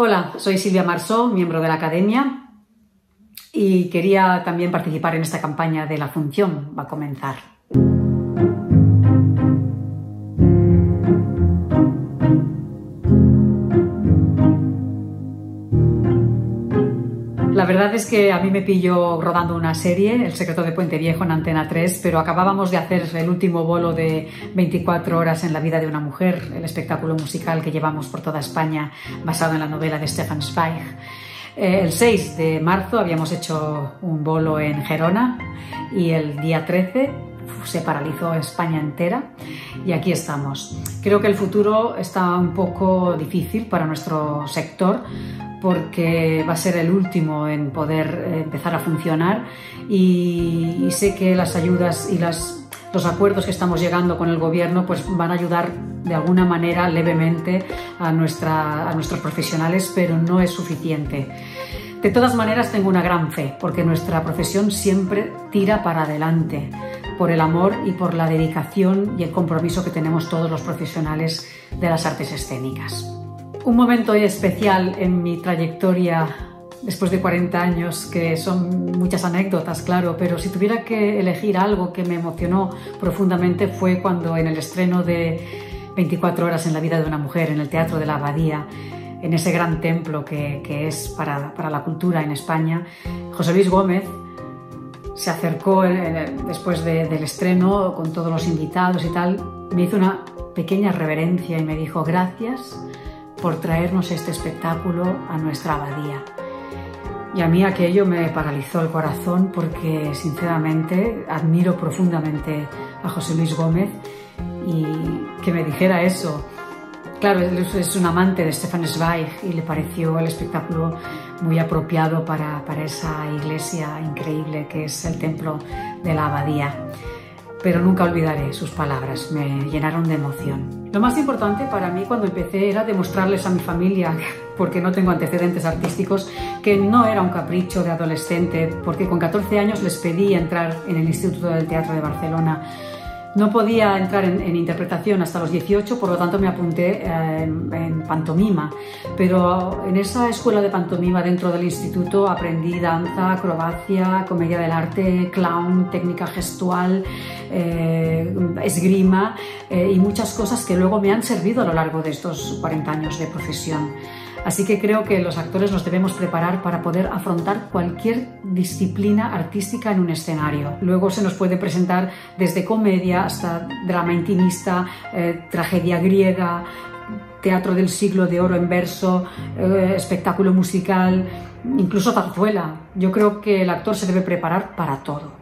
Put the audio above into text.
Hola, soy Silvia Marsó, miembro de la Academia y quería también participar en esta campaña de la función. Va a comenzar. Verdad es que a mí me pilló rodando una serie, El secreto de Puente Viejo en Antena 3, pero acabábamos de hacer el último bolo de 24 horas en la vida de una mujer, el espectáculo musical que llevamos por toda España basado en la novela de Stefan Zweig. Eh, el 6 de marzo habíamos hecho un bolo en Gerona y el día 13 se paralizó España entera y aquí estamos. Creo que el futuro está un poco difícil para nuestro sector porque va a ser el último en poder eh, empezar a funcionar y, sé que las ayudas y las, los acuerdos que estamos llegando con el gobierno pues van a ayudar de alguna manera levemente a, nuestra, a nuestros profesionales, pero no es suficiente. De todas maneras tengo una gran fe porque nuestra profesión siempre tira para adelante por el amor y por la dedicación y el compromiso que tenemos todos los profesionales de las artes escénicas. Un momento especial en mi trayectoria después de 40 años, que son muchas anécdotas, claro, pero si tuviera que elegir algo que me emocionó profundamente fue cuando en el estreno de 24 horas en la vida de una mujer en el Teatro de la Abadía, en ese gran templo que, es para, la cultura en España, José Luis Gómez se acercó después del estreno con todos los invitados y tal, me hizo una pequeña reverencia y me dijo gracias por traernos este espectáculo a nuestra abadía. Y a mí aquello me paralizó el corazón porque sinceramente admiro profundamente a José Luis Gómez y que me dijera eso. Claro, él es un amante de Stefan Zweig y le pareció el espectáculo muy apropiado para, para esa iglesia increíble que es el templo de la abadía pero nunca olvidaré sus palabras, me llenaron de emoción. Lo más importante para mí cuando empecé era demostrarles a mi familia, porque no tengo antecedentes artísticos, que no era un capricho de adolescente, porque con 14 años les pedí entrar en el Instituto del Teatro de Barcelona no podía entrar en, interpretación hasta los 18, por lo tanto me apunté eh, en, pantomima. Pero en esa escuela de pantomima dentro del instituto aprendí danza, acrobacia, comedia del arte, clown, técnica gestual, eh, esgrima eh, y muchas cosas que luego me han servido a lo largo de estos 40 años de profesión. Así que creo que los actores nos debemos preparar para poder afrontar cualquier disciplina artística en un escenario. Luego se nos puede presentar desde comedia hasta drama intimista, eh, tragedia griega, teatro del siglo de oro en verso, eh, espectáculo musical, incluso zarzuela. Yo creo que el actor se debe preparar para todo.